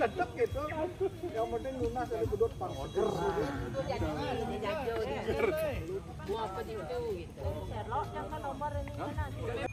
tetap gitu yang penting lunas dari gedut pang order buah itu gitu. Serlok jangan nomor ini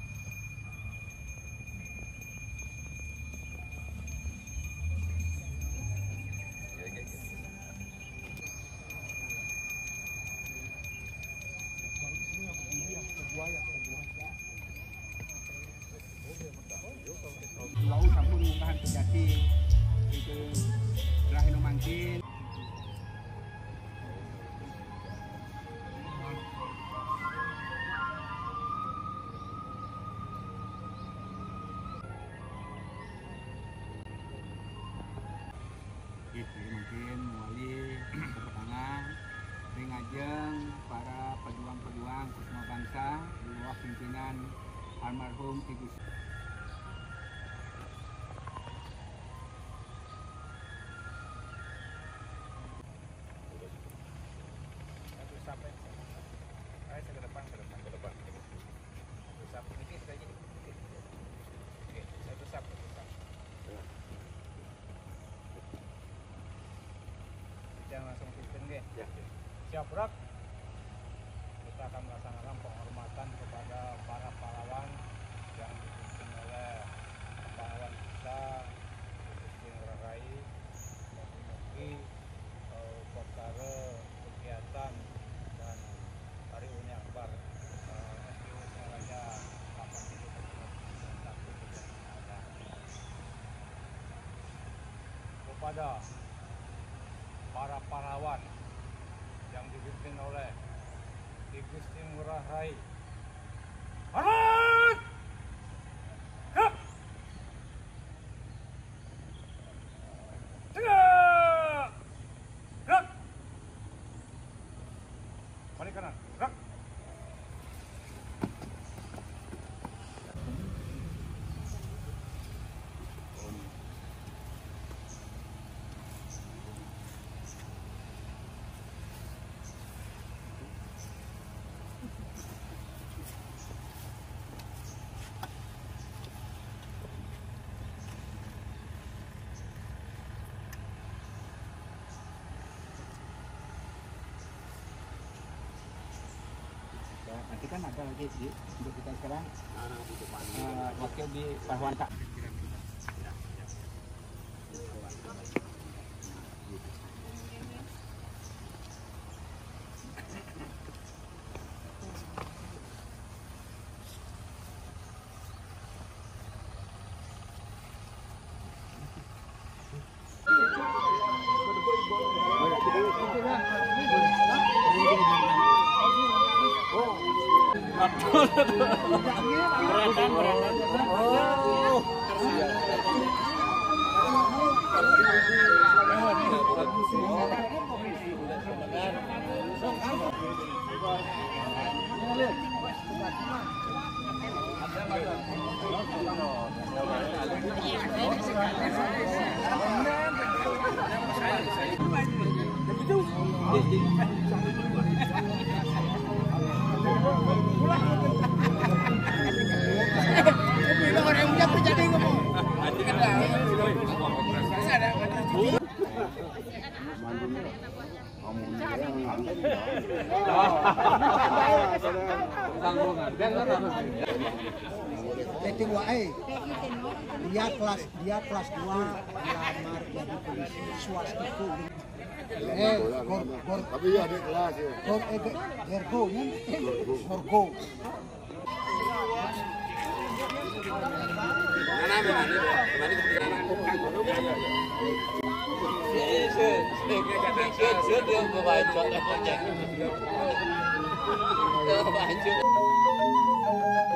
pimpin deh. Siap rak. Kita akan melaksanakan penghormatan kepada para pahlawan yang dipimpin oleh pahlawan kita, Gusti Rai, Mugi-mugi eh, perkara kegiatan dan Hari Uni Akbar eh, SPU Singaraja 87 kepada para pahlawan yang dipimpin oleh Ki Gusti Ngurah Rai. Nanti kan ada lagi di untuk kita sekarang. Eh, wakil di Kak. Dating wae. Dia kelas dia kelas 2 lamar jadi polisi swastiku. Eh, gor gor Tapi ya adik kelas ya. gor ege ergo kan? Gorgo.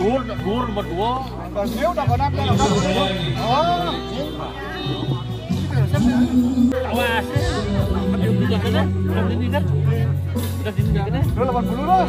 Dur, dur nomor dua. Udah kenapa? Oh. Awas. Ayo kita sana. Udah sini kan? Udah sini kan? Lu 80 lah.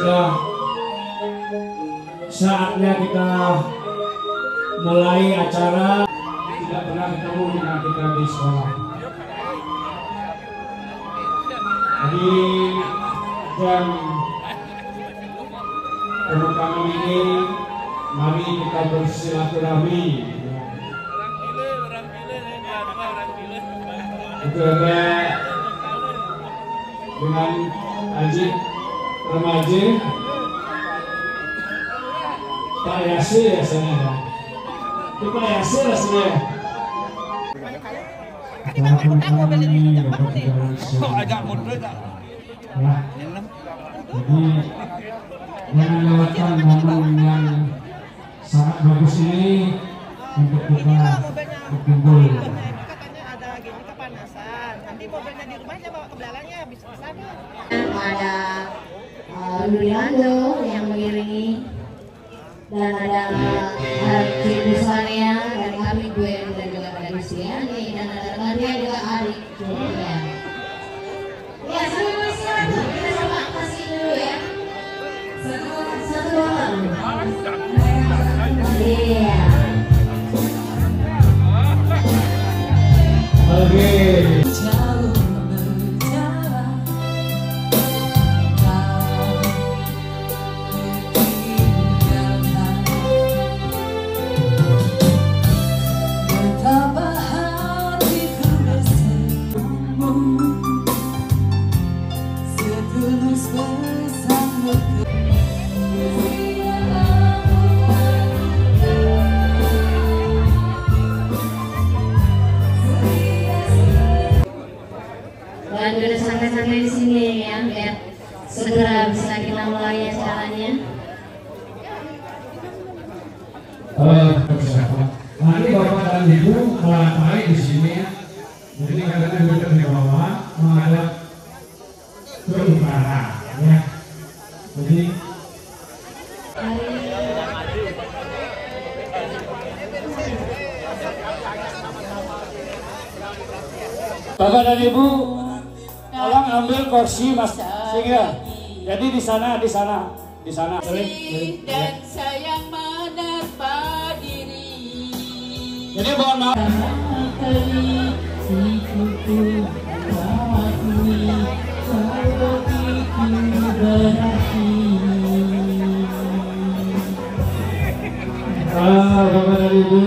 Sudah saatnya kita mulai acara tidak pernah ketemu dengan kita di sekolah. Jadi jam pembukaan ini mari kita bersilaturahmi. Mundur enggak? Ya. Jadi lewatkan momen yang sangat bagus ini untuk kita berkumpul. Nanti mobilnya di rumahnya bawa ke ke sana. ada uh, Rudi Lando yang mengiringi dan ada Haji Busania dari kami gue dan juga ada Luciani dan ada Yeah. Ya. Jadi Bapak dan Ibu, tolong ambil kursi Mas Singa. Jadi di sana, di sana, di sana. Dan sayang menerpa diri. Jadi mohon maaf. Ah, Bapak dan Ibu,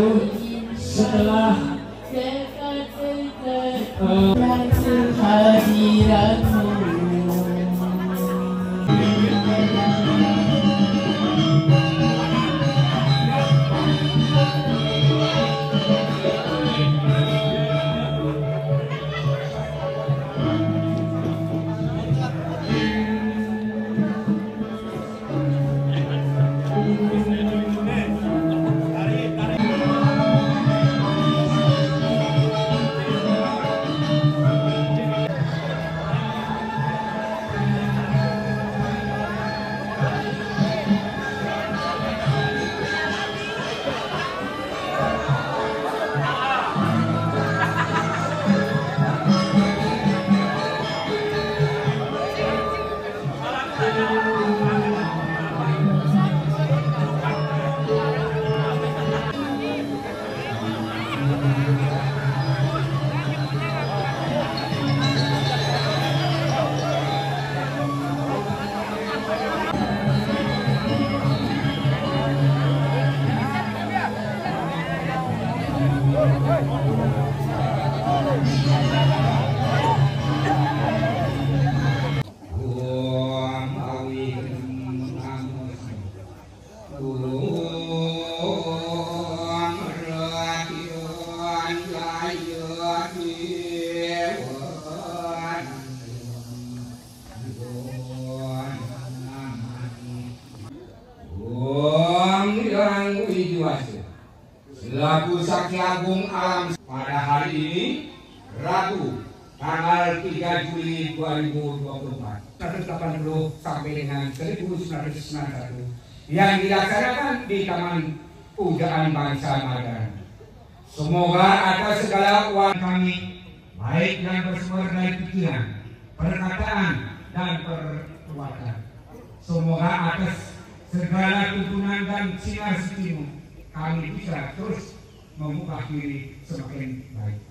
setelah Selaku Saksi Agung Alam pada hari ini Rabu tanggal 3 Juli 2024 180 sampai dengan 1991 yang dilaksanakan di Taman Pujaan Bangsa Madaran. Semoga atas segala uang kami baik yang bersumber dari pikiran, perkataan, dan perbuatan. Semoga atas segala tuntunan dan sinar setimu kami bisa terus membuka diri semakin baik.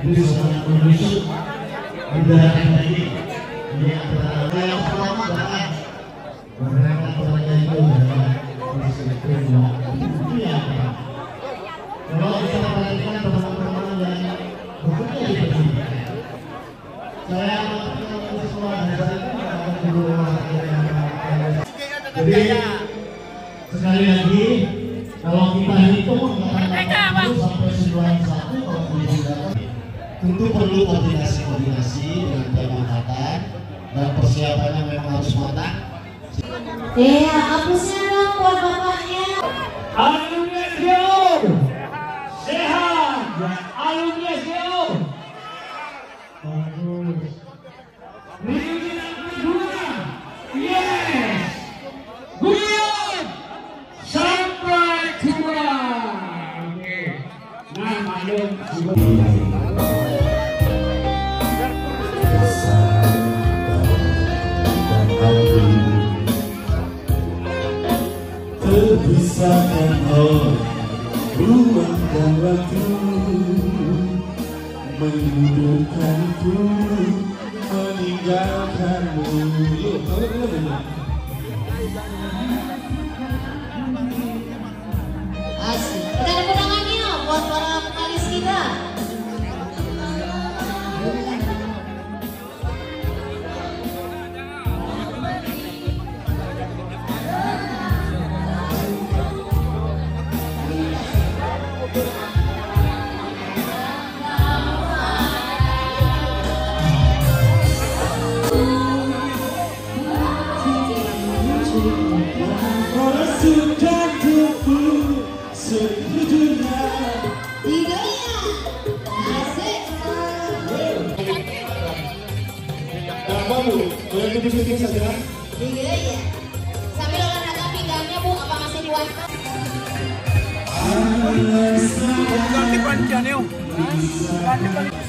itu sangat menusuk di dalam Sudah tubuh Asik. Bu? Iya ya Sambil olahraga pinggangnya bu, apa masih luas? Ganti panciannya Ganti panciannya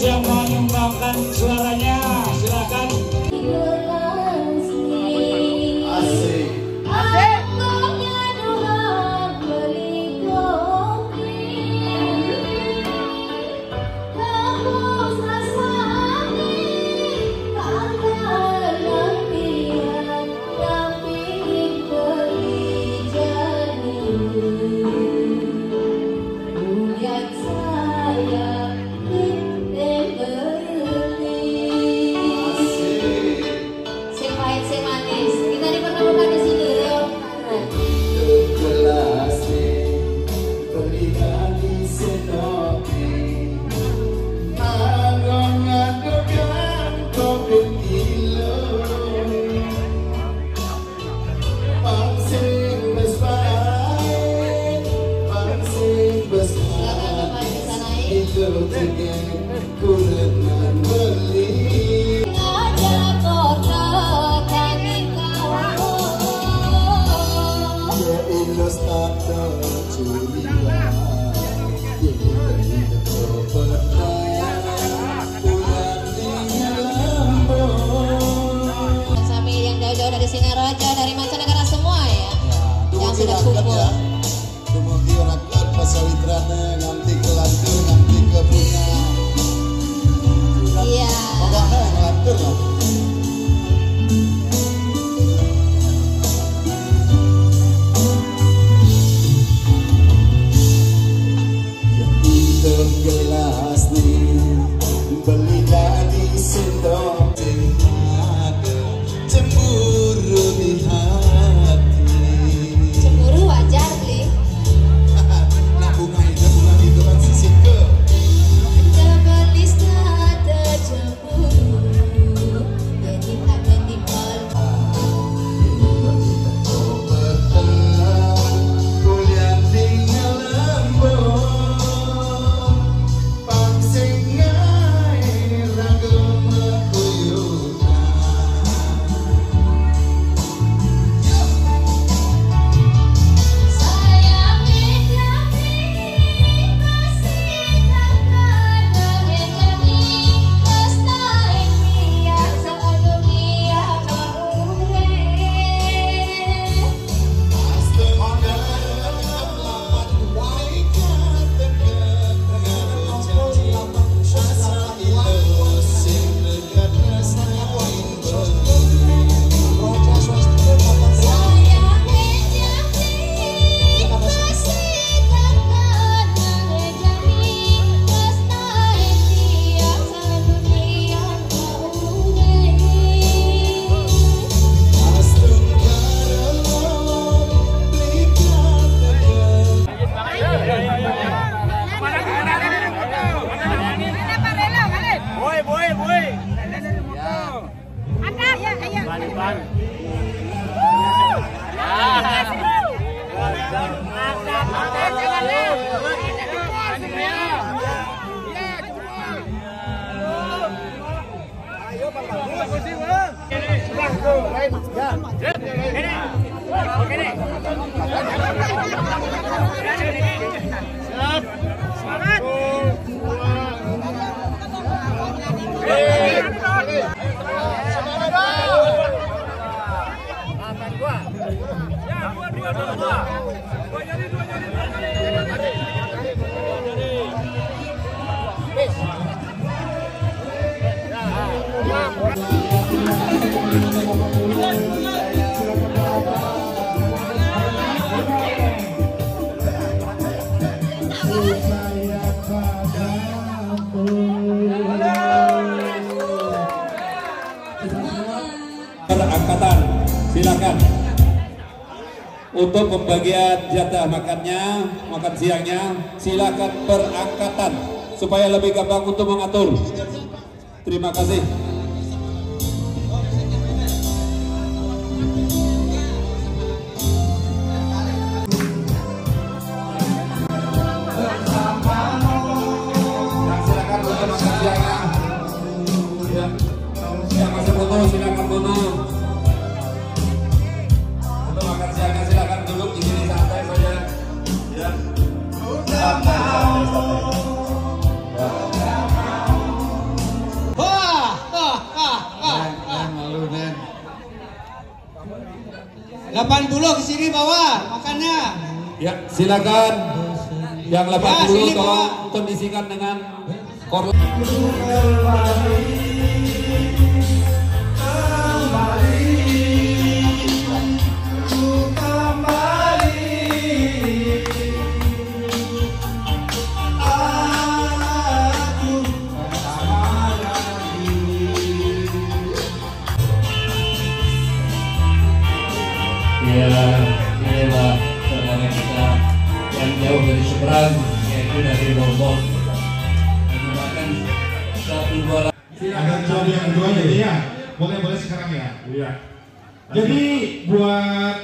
yang menyumbangkan suaranya? depan. Siap. untuk pembagian jatah makannya, makan siangnya, silakan berangkatan supaya lebih gampang untuk mengatur. Terima kasih. Silakan. Yang 80 Ya, sini, tolong kondisikan dengan kor Ya, inilah saudara kita yang jauh dari seberang, yaitu dari Lombok. Menyumbangkan satu bola. Ada jawab yang kedua jadi ya. Boleh boleh sekarang ya. Iya. Jadi buat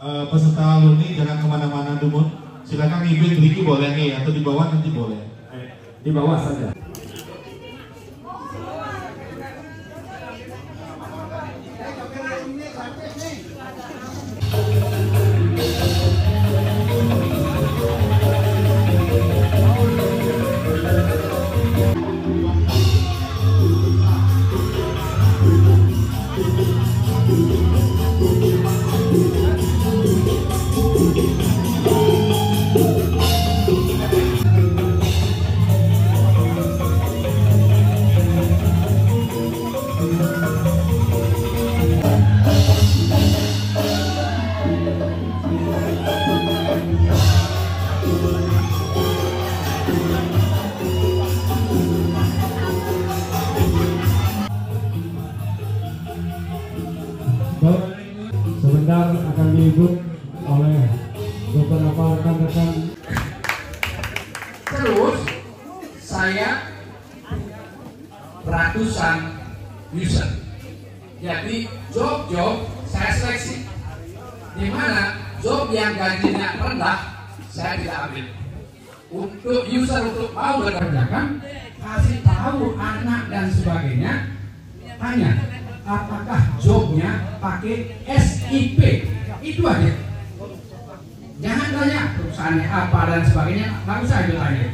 eh, peserta alumni jangan ke mana-mana dulu. Silakan ngibrit Ricky boleh nih atau di bawah nanti boleh. Di bawah saja. Akan apa dan sebagainya, nggak usah itu tanya.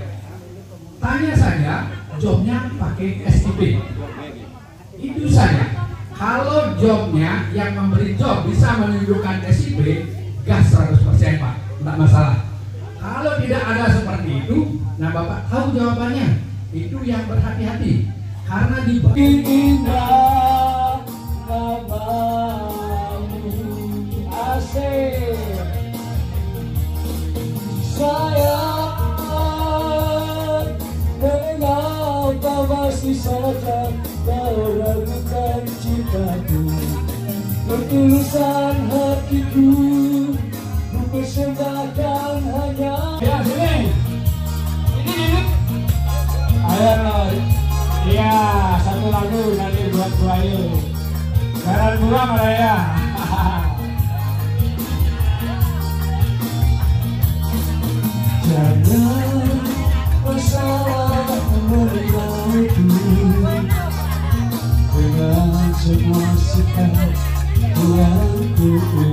Tanya saja jobnya pakai SIP. Itu saja. Kalau jobnya yang memberi job bisa menunjukkan SIP, gas 100% Pak, tidak masalah. Kalau tidak ada seperti itu, nah Bapak tahu jawabannya. Itu yang berhati-hati. Karena di masih saja kau ragukan cintaku ketulusan hatiku ku persembahkan hanya ya sini ini ayo Iya, satu lagu nanti buat Bu Ayu. Jalan buang Raya. Jangan bersalah menilaiku semua sikap yang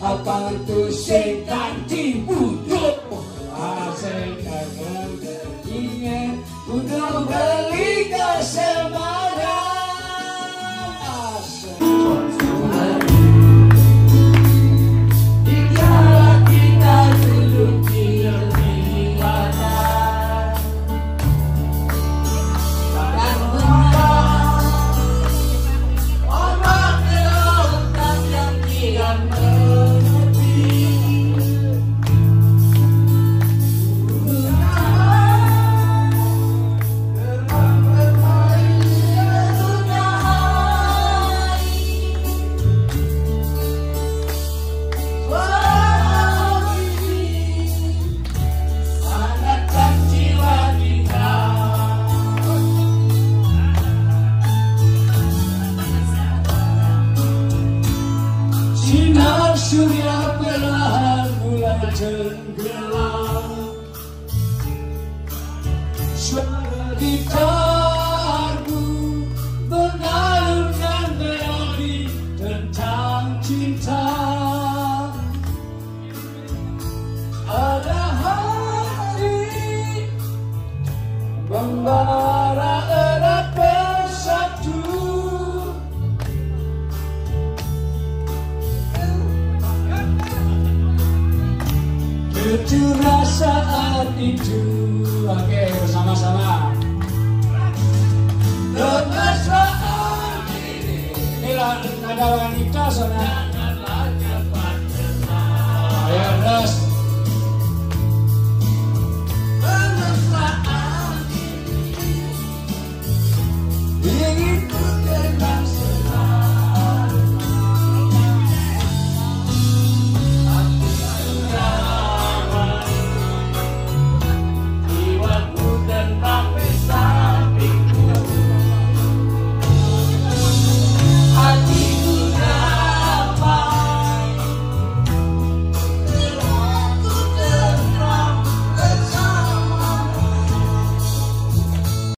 Amalia apa